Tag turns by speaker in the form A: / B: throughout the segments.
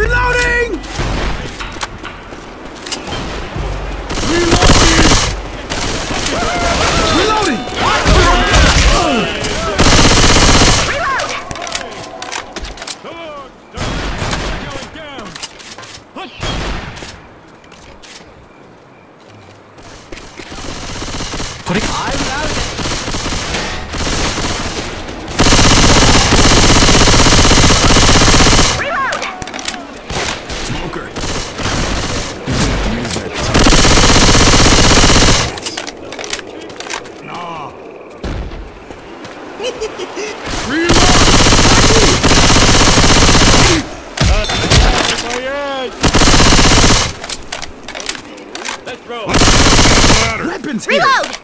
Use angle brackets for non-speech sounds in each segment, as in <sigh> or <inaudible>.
A: Reloading! Reloading!
B: Smoker.
C: Let's.
A: Weapons here!
D: Reload!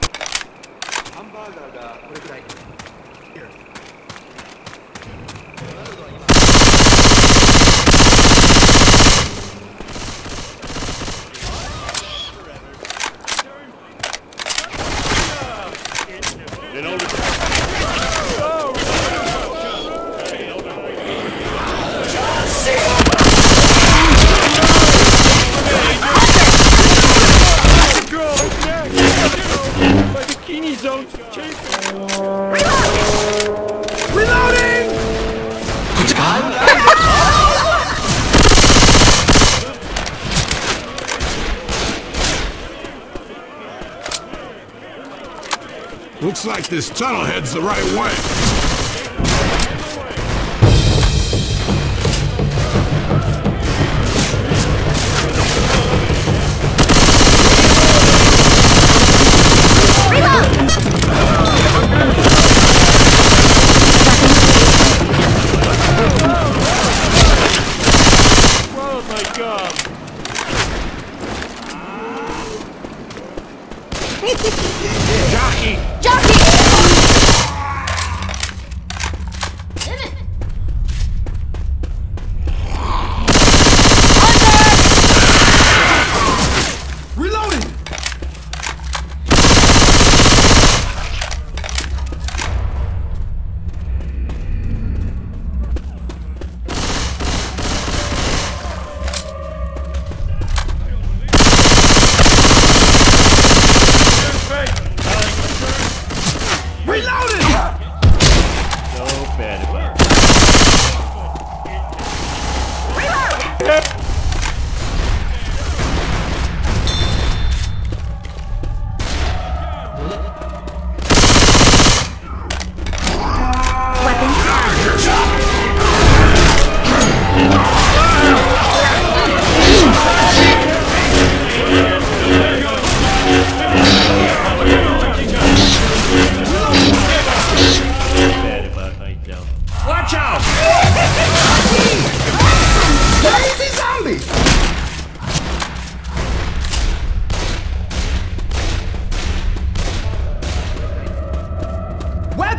B: Looks like this tunnel heads the right way.
C: Oh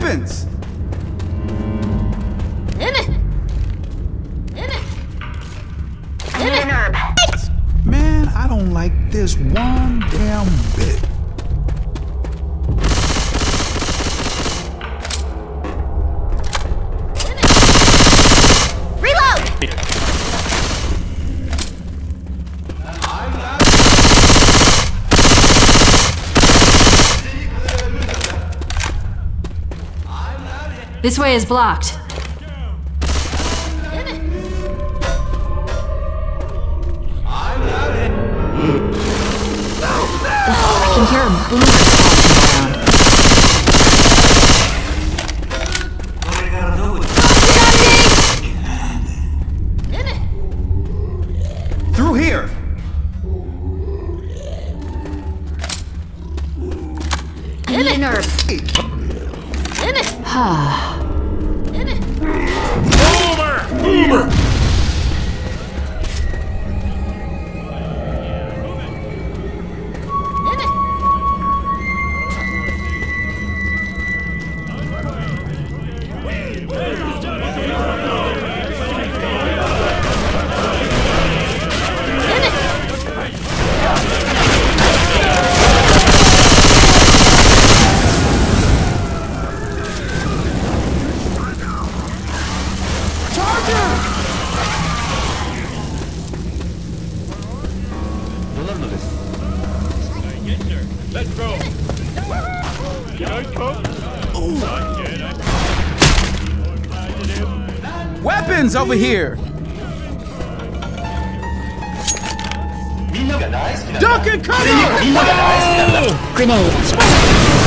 A: Weapons! Man, I don't like this one damn bit.
D: Reload!
E: This way is blocked. I can hear a boomer walking around.
A: Through here!
D: I need nerve.
A: Charger! journalist. Yes, sir. Let's
E: Weapons over here!
D: Duck and cover!
A: Grenade!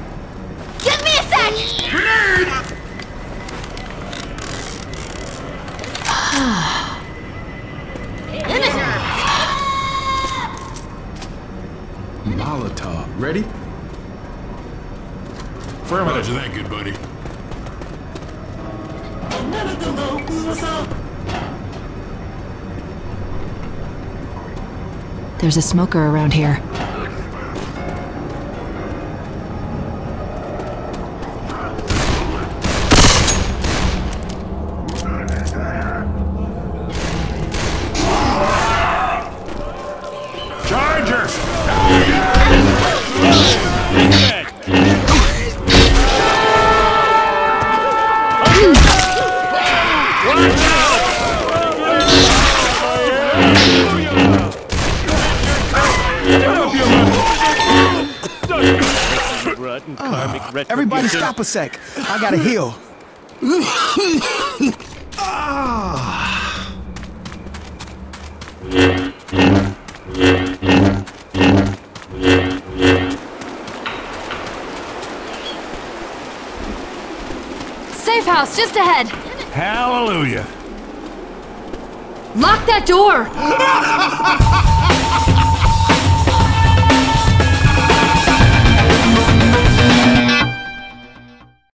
A: Molotov. Ready?
B: Roger that, good buddy.
E: There's a smoker around here.
A: Everybody stop a sec. I gotta heal. ah.
E: Safe house just ahead.
B: Hallelujah!
E: Lock that door. <laughs>